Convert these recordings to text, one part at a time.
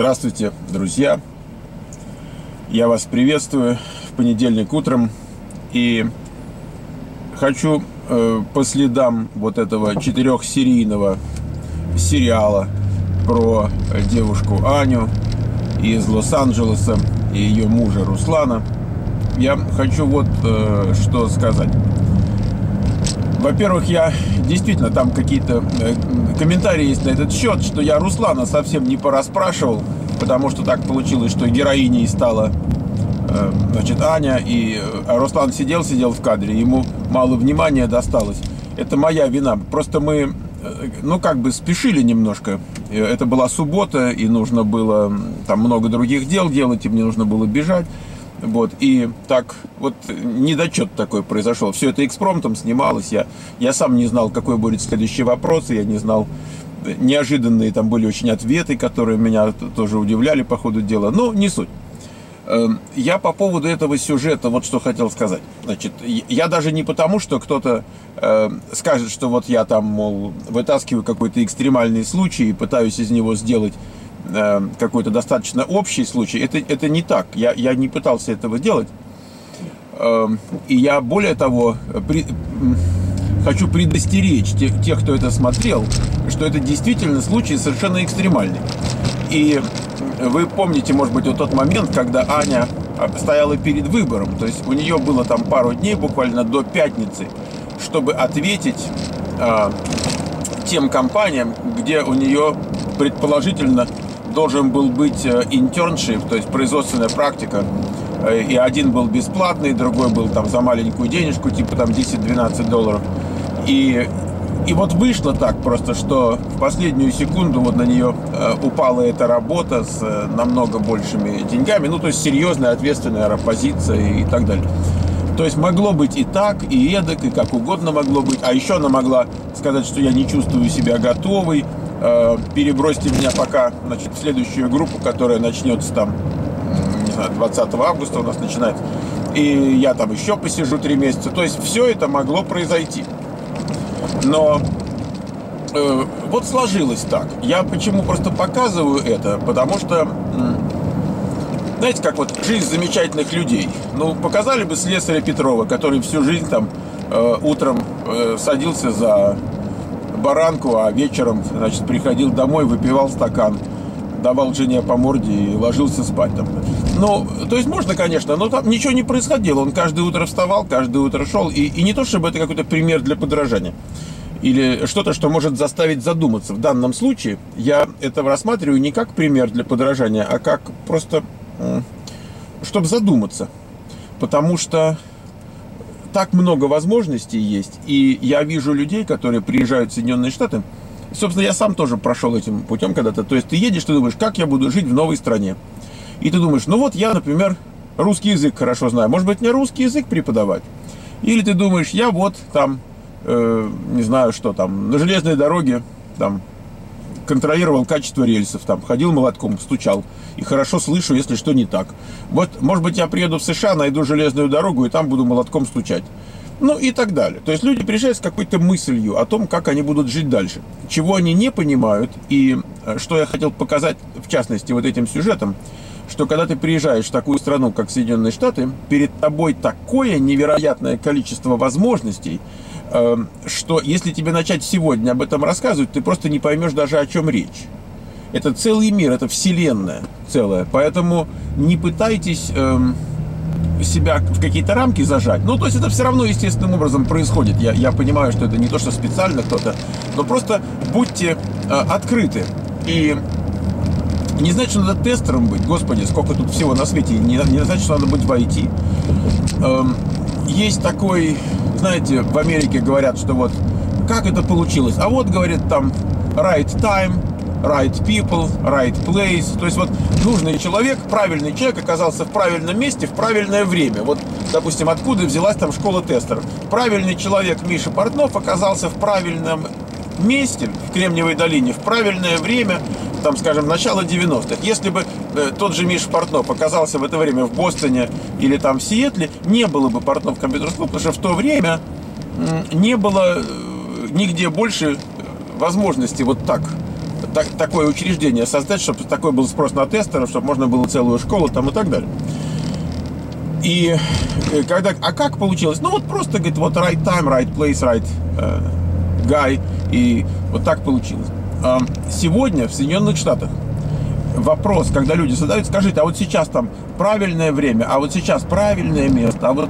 Здравствуйте, друзья! Я вас приветствую в понедельник утром и хочу э, по следам вот этого четырехсерийного сериала про девушку Аню из Лос-Анджелеса и ее мужа Руслана. Я хочу вот э, что сказать. Во-первых, я действительно там какие-то э, комментарии есть на этот счет, что я Руслана совсем не порасспрашивал, потому что так получилось, что героиней стала э, значит, Аня, и э, Руслан сидел, сидел в кадре, ему мало внимания досталось. Это моя вина. Просто мы, ну, как бы спешили немножко. Это была суббота, и нужно было там много других дел делать, и мне нужно было бежать. Вот, и так вот недочет такой произошел. Все это экспромтом снималось. Я, я сам не знал, какой будет следующий вопрос. Я не знал, неожиданные там были очень ответы, которые меня тоже удивляли по ходу дела. Но не суть. Эм, я по поводу этого сюжета вот что хотел сказать. Значит, я даже не потому, что кто-то э, скажет, что вот я там, мол, вытаскиваю какой-то экстремальный случай и пытаюсь из него сделать Э, какой-то достаточно общий случай. Это, это не так. Я, я не пытался этого делать. Эм, и я, более того, при, хочу предостеречь тех, тех, кто это смотрел, что это действительно случай совершенно экстремальный. И вы помните, может быть, вот тот момент, когда Аня стояла перед выбором. То есть у нее было там пару дней, буквально до пятницы, чтобы ответить э, тем компаниям, где у нее предположительно должен был быть интерншип, то есть производственная практика. Э, и один был бесплатный, другой был там за маленькую денежку, типа там 10-12 долларов. И, и вот вышло так просто, что в последнюю секунду вот на нее э, упала эта работа с э, намного большими деньгами. Ну, то есть серьезная, ответственная позиция и так далее. То есть могло быть и так, и эдак, и как угодно могло быть. А еще она могла сказать, что я не чувствую себя готовой, Э, перебросьте меня пока значит, в следующую группу, которая начнется там, не знаю, 20 августа у нас начинается. И я там еще посижу три месяца. То есть все это могло произойти. Но э, вот сложилось так. Я почему просто показываю это? Потому что, знаете, как вот жизнь замечательных людей. Ну, показали бы слесаря Петрова, который всю жизнь там э, утром э, садился за баранку, а вечером, значит, приходил домой, выпивал стакан, давал жене по морде и ложился спать там. Ну, то есть можно, конечно, но там ничего не происходило. Он каждое утро вставал, каждое утро шел. И, и не то, чтобы это какой-то пример для подражания. Или что-то, что может заставить задуматься. В данном случае я это рассматриваю не как пример для подражания, а как просто, чтобы задуматься. Потому что так много возможностей есть, и я вижу людей, которые приезжают в Соединенные Штаты. Собственно, я сам тоже прошел этим путем когда-то. То есть ты едешь, ты думаешь, как я буду жить в новой стране. И ты думаешь, ну вот я, например, русский язык хорошо знаю. Может быть, мне русский язык преподавать? Или ты думаешь, я вот там, э, не знаю что там, на железной дороге, там, контролировал качество рельсов, там, ходил молотком, стучал. И хорошо слышу, если что не так. Вот, может быть, я приеду в США, найду железную дорогу, и там буду молотком стучать. Ну и так далее. То есть люди приезжают с какой-то мыслью о том, как они будут жить дальше. Чего они не понимают, и э, что я хотел показать, в частности, вот этим сюжетом, что когда ты приезжаешь в такую страну, как Соединенные Штаты, перед тобой такое невероятное количество возможностей, что если тебе начать сегодня об этом рассказывать, ты просто не поймешь даже о чем речь. Это целый мир, это вселенная целая. Поэтому не пытайтесь эм, себя в какие-то рамки зажать. Ну, то есть это все равно естественным образом происходит. Я, я понимаю, что это не то, что специально кто-то, но просто будьте э, открыты. И не значит, что надо тестером быть. Господи, сколько тут всего на свете. Не, не значит, что надо быть в IT. Эм, есть такой знаете, в Америке говорят, что вот как это получилось? А вот, говорит, там right time, right people, right place. То есть вот нужный человек, правильный человек оказался в правильном месте в правильное время. Вот, допустим, откуда взялась там школа тестеров. Правильный человек Миша Портнов оказался в правильном месте, в Кремниевой долине, в правильное время, там, скажем, начало 90-х. Если бы э, тот же Миша Портнов оказался в это время в Бостоне или там в Сиэтле, не было бы Портнов Компьютер School, потому что в то время э, не было э, нигде больше возможности вот так так, такое учреждение создать, чтобы такой был спрос на тестеров, чтобы можно было целую школу там и так далее. И э, когда, а как получилось? Ну вот просто, говорит, вот right time, right place, right uh, guy. И вот так получилось. Uh, сегодня в Соединенных Штатах вопрос, когда люди задают, скажите, а вот сейчас там правильное время, а вот сейчас правильное место, а вот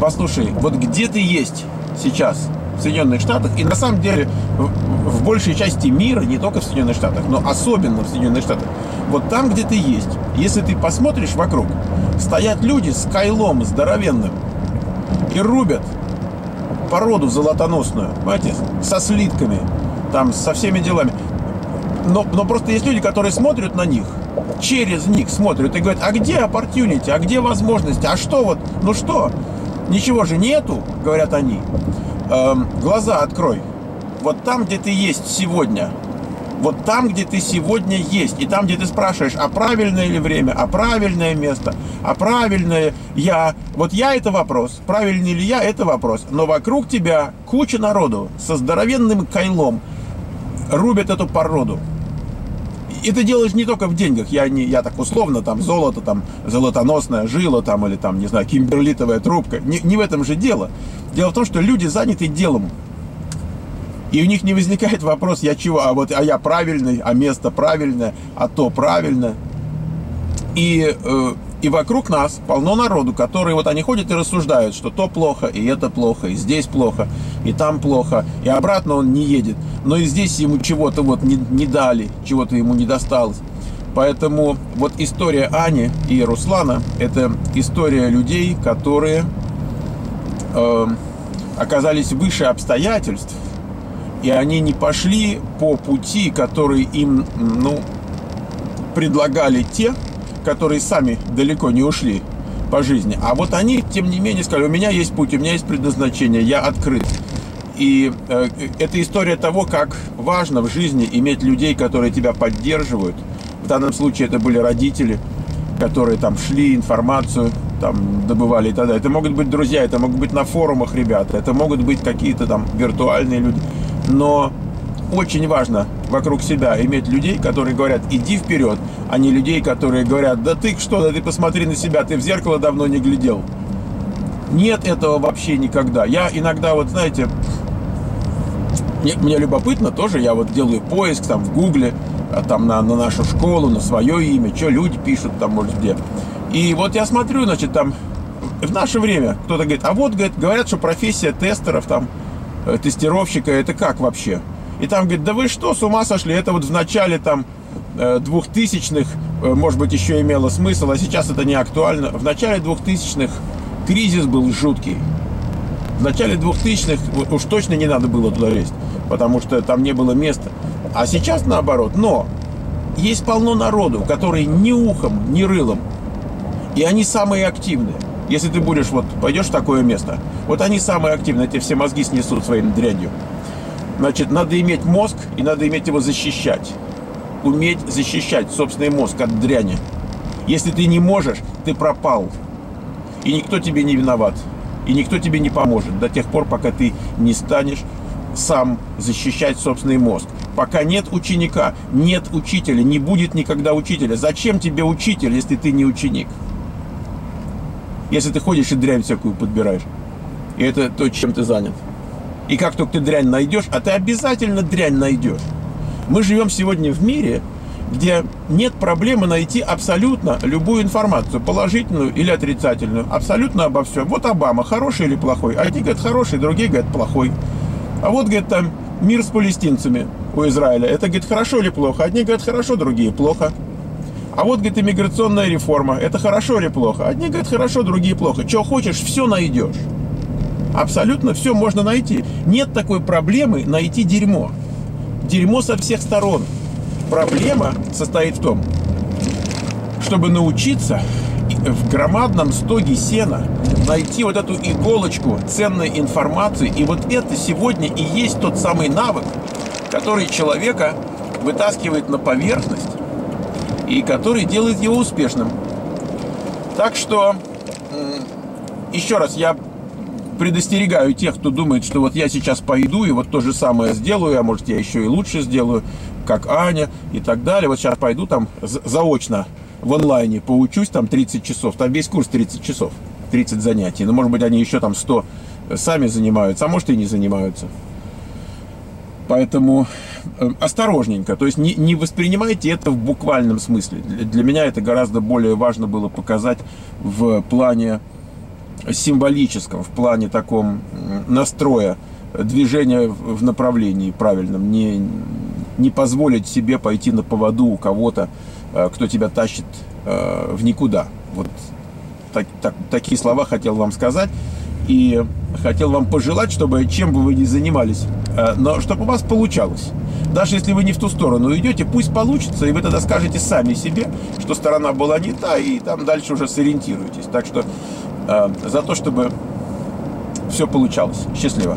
послушай, вот где ты есть сейчас в Соединенных Штатах, и на самом деле в, в большей части мира, не только в Соединенных Штатах, но особенно в Соединенных Штатах, вот там, где ты есть, если ты посмотришь вокруг, стоят люди с кайлом здоровенным и рубят породу золотоносную, понимаете, со слитками, там, со всеми делами. Но, но просто есть люди, которые смотрят на них, через них смотрят и говорят, а где opportunity, а где возможности, а что вот, ну что, ничего же нету, говорят они. Эм, глаза открой. Вот там, где ты есть сегодня, вот там, где ты сегодня есть, и там, где ты спрашиваешь, а правильное ли время, а правильное место, а правильное я. Вот я это вопрос, правильный ли я это вопрос. Но вокруг тебя куча народу со здоровенным кайлом рубят эту породу. И ты делаешь не только в деньгах, я, не, я так условно, там, золото, там, золотоносная жила, там, или там, не знаю, кимберлитовая трубка. Не, не в этом же дело. Дело в том, что люди заняты делом. И у них не возникает вопрос, я чего, а вот, а я правильный, а место правильное, а то правильно. И, э, и вокруг нас полно народу, которые вот они ходят и рассуждают, что то плохо, и это плохо, и здесь плохо, и там плохо, и обратно он не едет. Но и здесь ему чего-то вот не, не дали, чего-то ему не досталось. Поэтому вот история Ани и Руслана – это история людей, которые э, оказались выше обстоятельств, и они не пошли по пути, который им, ну, предлагали те, которые сами далеко не ушли по жизни. А вот они, тем не менее, сказали, у меня есть путь, у меня есть предназначение, я открыт. И э, это история того, как важно в жизни иметь людей, которые тебя поддерживают. В данном случае это были родители, которые там шли информацию, там добывали и так далее. Это могут быть друзья, это могут быть на форумах ребята, это могут быть какие-то там виртуальные люди. Но очень важно вокруг себя иметь людей, которые говорят, иди вперед, а не людей, которые говорят, да ты что, да ты посмотри на себя, ты в зеркало давно не глядел. Нет этого вообще никогда. Я иногда, вот знаете, мне, мне любопытно тоже, я вот делаю поиск там в Гугле, а, там на, на нашу школу, на свое имя, что люди пишут там, может, где. И вот я смотрю, значит, там в наше время кто-то говорит, а вот, говорит, говорят, что профессия тестеров, там, э, тестировщика, это как вообще? И там говорит, да вы что, с ума сошли? Это вот в начале там э, двухтысячных, э, может быть, еще имело смысл, а сейчас это не актуально. В начале двухтысячных кризис был жуткий. В начале двухтысячных уж точно не надо было туда лезть, потому что там не было места. А сейчас наоборот. Но есть полно народу, которые ни ухом, ни рылом. И они самые активные. Если ты будешь, вот, пойдешь в такое место, вот они самые активные, эти все мозги снесут своим дрянью. Значит, надо иметь мозг и надо иметь его защищать. Уметь защищать собственный мозг от дряни. Если ты не можешь, ты пропал. И никто тебе не виноват. И никто тебе не поможет до тех пор, пока ты не станешь сам защищать собственный мозг. Пока нет ученика, нет учителя, не будет никогда учителя. Зачем тебе учитель, если ты не ученик? Если ты ходишь и дрянь всякую подбираешь. И это то, чем ты занят. И как только ты дрянь найдешь, а ты обязательно дрянь найдешь. Мы живем сегодня в мире, где нет проблемы найти абсолютно любую информацию, положительную или отрицательную, абсолютно обо всем. Вот Обама, хороший или плохой? Одни говорят хороший, другие говорят плохой. А вот, говорит, там мир с палестинцами у Израиля. Это, говорит, хорошо или плохо? Одни говорят хорошо, другие плохо. А вот, говорит, иммиграционная реформа. Это хорошо или плохо? Одни говорят хорошо, другие плохо. Что хочешь, все найдешь. Абсолютно все можно найти. Нет такой проблемы найти дерьмо. Дерьмо со всех сторон. Проблема состоит в том, чтобы научиться в громадном стоге сена найти вот эту иголочку ценной информации. И вот это сегодня и есть тот самый навык, который человека вытаскивает на поверхность и который делает его успешным. Так что, еще раз, я предостерегаю тех, кто думает, что вот я сейчас пойду и вот то же самое сделаю, а может я еще и лучше сделаю, как Аня и так далее. Вот сейчас пойду там заочно в онлайне поучусь там 30 часов, там весь курс 30 часов, 30 занятий. Ну, может быть они еще там 100 сами занимаются, а может и не занимаются. Поэтому э, осторожненько, то есть не, не воспринимайте это в буквальном смысле. Для меня это гораздо более важно было показать в плане символическом, в плане таком настроя движения в направлении правильном, не, не позволить себе пойти на поводу у кого-то, э, кто тебя тащит э, в никуда. Вот так, так, такие слова хотел вам сказать. И хотел вам пожелать, чтобы чем бы вы ни занимались, э, но чтобы у вас получалось. Даже если вы не в ту сторону идете, пусть получится, и вы тогда скажете сами себе, что сторона была не та, и там дальше уже сориентируетесь. Так что за то, чтобы все получалось. Счастливо.